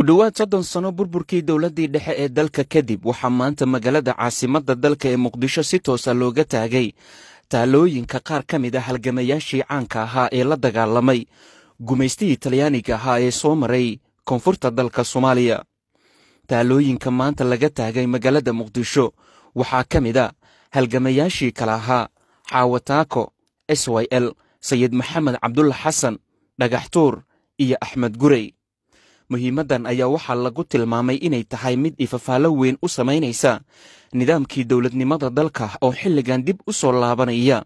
ku dhowaad soddon sano burburkii dowladdii dhexe ee dalka kadib waxaa maanta magaalada caasimadda dalka ee muqdisho si toosa looga taagay. Taalooyinka qaar ka mid a halgamayaashii caanka ahaa ee la dagaalamay gumaystihii talyaaniga ahaa ee soo maray koonfurta dalka soomaaliya. Taalooyinka maanta laga taagay magaalada muqdisho waxaa ka mid a halgamayaashii kale ahaa xaawataako s y l sayid maxamed cabdulla xasan dhagaxtuur iyo axmed gurey muhiimaddan ayaa waxaa lagu tilmaamay inay tahay mid ifafaalo weyn u samaynaysa nidaamkii dowladnimada dalka oo xilligan dib u soo laabanaya.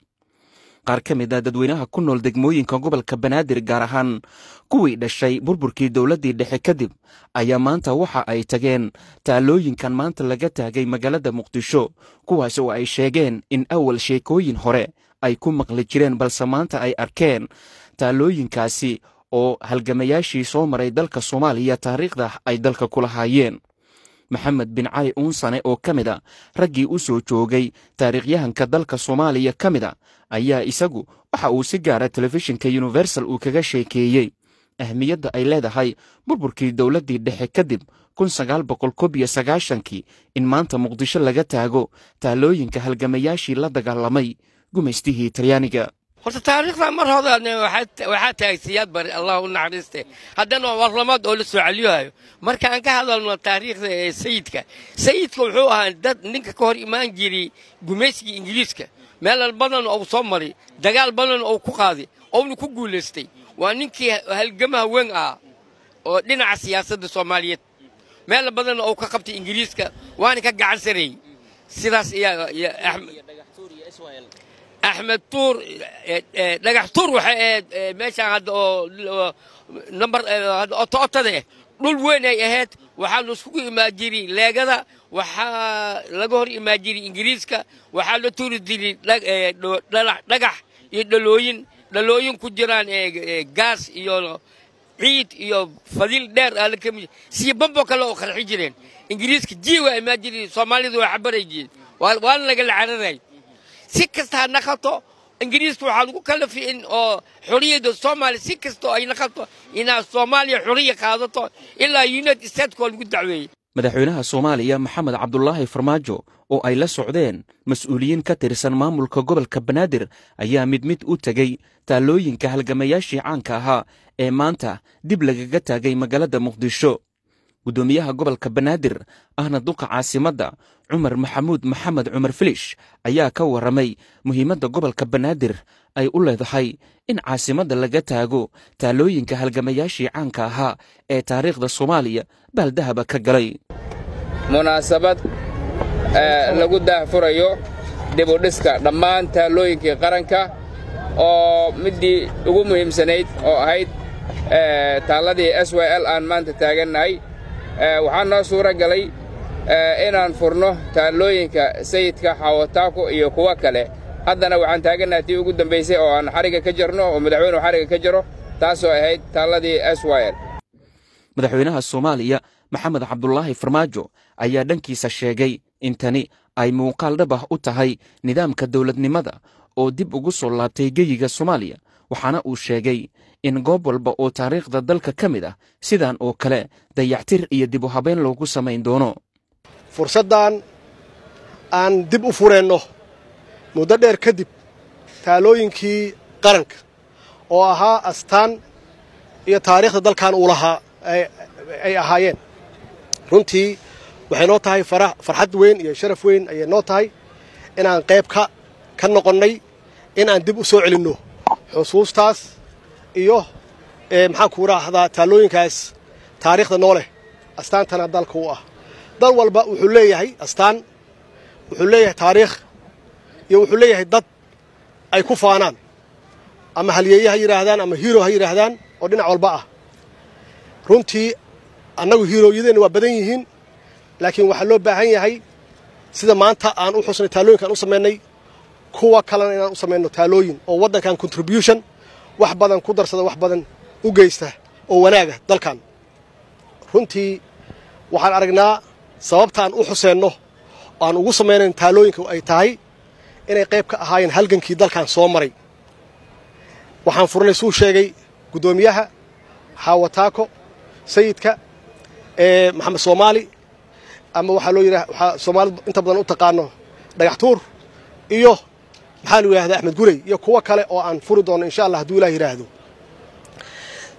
Qaar ka mid a dadweynaha ku nool degmooyinka gobolka banaadir gaar ahaan kuwii dhashay burburkii dowladdii dhexe kadib ayaa maanta waxa ay tageen taalooyinkan maanta laga taagay magaalada muqdisho kuwaas oo ay sheegeen in awal sheekooyin hore ay ku maqli jireen balse maanta ay arkeen taalooyinkaasi oo halgamayaashii soo maray dalka soomaaliya taariikhda ay dalka ku lahaayeen maxamed bin cali uunsane oo ka mid a raggii u soo joogay taariikhyahanka dalka soomaaliya ka mid a ayaa isagu waxa uu si gaara telefishinka universal uu kaga sheekeeyey. Ahmiyadda ay leedahay burburkii dowladdii dhexe kadib sagaashankii in maanta muqdisho laga taago taalooyinka halgamayaashii la dagaalamay gumaystihii talyaaniga horta taariikhda mar hore waxaa tahay siyaad bari allah u naxariiste. Haddana waa warlamaad oo la soo marka aan ka hadalno taariikhda ee sayidka sayidka wuxuu ahaa dad ninka ka hor imaan jiray gumaysigii ingiriiska. Meelal badan ou soo maray dagaal badan ou ku qaaday ouna ku guulaystay. Waa ninkii halgamaha weyn ahaa oo dhinaca siyaasadda soomaaliyeed. Meel badan ou ka qabtay ingiriiska waana ka gacan sidaas ayaa axmed tuur dhagax tuur ahayd meeshaan hadda oo nambar otootada ah dhul weyn ay ahayd. Waxaa la iskugu imaan jiray leegada waxaa laga hor imaan jiray ingiriiska waxaa la tuuri jiray dhagax iyo dhalooyin. Dhalooyin ku jiraan gaas iyo ciid iyo fadiil dheer aalakami sii bambo kale oo qarxi jireen. Ingiriiska jii waa imaan jiray soomaalidu waa xabaray jireen waana lagala cararay si kasta ha naqato ingiriiska waxaa lagu kalafi in oo xorriyadda soomaaliya si kasta ay naqato inaad soomaaliya xorriya qaadato ilaa united stateskoo lagu dacweeyey. Madaxweynaha soomaaliya maxamed cabdulaahi farmaajo oo ay la socdeen mas'uuliyiin ka tirsan maamulka gobolka banaadir ayaa mid mid u tegey taalooyinka halgamayaashii caanka ahaa ee maanta dib lagaga taagay magaalada muqdisho guddoomiyaha gobolka banaadir ahna duqa caasimadda cumar maxamuud maxamed cumar filish ayaa ka warramay muhiimadda gobolka banaadir ay u leedahay in caasimadda laga taago taalooyinka halgamayaashii caanka ahaa ee taariikhda soomaaliya baaldahaba ka galay. Munaasabad lagu daahfurayo dibudhiska dhammaan taalooyinkii qaranka oo middii ugu muhiimsanayd oo ahayd taalladii s y l aan maanta taagannahay waxaa noo suura galay inaan furno taalooyinka sayidka xawataako iyo kuwo kale. Haddana waxaan taagannahay tii ugu dambaysay oo aan xarigga ka jarno oo madaxweynuhu xarigga ka jaro taasoo ahayd taalladii s y l. Madaxweynaha soomaaliya maxamed cabdulaahi farmaajo ayaa dhankiisa sheegay in tani ay muuqaal dhab ah u tahay nidaamka dowladnimada oo dib ugu soo laabtay geyiga soomaaliya waxaana uu sheegay in goob walba oo taariikhda dalka ka mid ah sidan oo kale dayactir iyo dib u habeyn loogu samayn doono. Fursaddan aan dib u fureenno muddo dheer kadib taalooyinkii qaranka oo ahaa astaan iyo taariikhda dalkan uu lahaa ay ahaayeen. Runtii waxay noo tahay farxad weyn iyo sharaf weyn ayay noo tahay inaan qayb ka noqonnay in aan dib u soo celinno xusuustaas iyo maxaan ku raahdaa taalooyinkaas taariikhda noo leh astaantana dalka u ah. Dal walba wuxuu leeyahay astaan wuxuu leeyahay taariikh iyo wuxuu leeyahay dad ay ku faanaan. Ama halyeeye ha yidhaahdaan ama hiiro ha yidhaahdaan oo dhinac walba ah. Runtii annagu hiirooyadeenna waa badan yihiin laakiin waxaa loo baahan yahay sida maanta aan u xusnay taalooyinkaan u samaynay kuwa kalena inaan u samayno taalooyin oo waddankan contribution wax badan ku darsada wax badan u geysta oo wanaaga dalkan. Runtii waxaan aragnaa sababtaan u xuseenno aan ugu samaynayn taalooyinka ay tahay inay qayb ka ahaayeen halgankii dalkan soo maray. Waxaan furnay suu sheegay guddoomiyaha xaawataako sayidka maxamed soomaali ama waxaa loo yidhaha waxaa soomaalida inta badan u taqaano dhagax tuur iyo maxaa lu yidhahdaa axmed gurey iyo kuwo kale oo aan furi doono insha allah hadduu ilah yidhaahdo.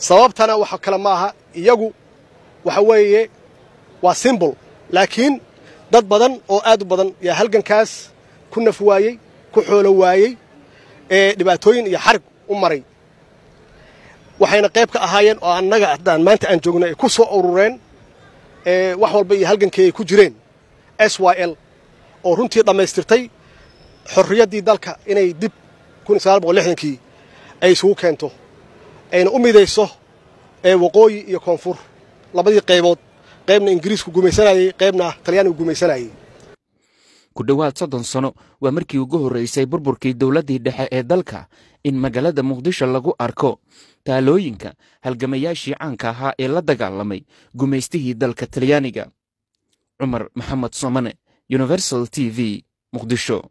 Sababtana waxa kale ma aha. Iyagu waxa weeye waa simbol laakiin dad badan oo aad u badan yaa halgankaas ku naf waayey ku xoolo waayey ee dhibaatooyin iyo xarig u maray. Waxayna qayb ka ahaayeen oo annaga haddaan maanta aan joogno ay ku soo urureen wax walba iyo halgankii ay ku jireen. S y l oo runtii dhammaystirtay xorriyaddii dalka inay dib kii ay isugu keento ayna u midayso waqooyi iyo koonfur. Labadii qaybood qaybna ingiriisku gumaysanayey qaybna talyaanigu gumaysanayey ku dhowaad soddon sano waa markii ugu horraysay burburkii dowladdii dhexe ee dalka in magaalada muqdisho lagu arko. Taalooyinka halgamayaashii caanka ahaa ee la dagaalamay gumaystihii dalka talyaaniga. Cumar maxamed somane universal t v muqdisho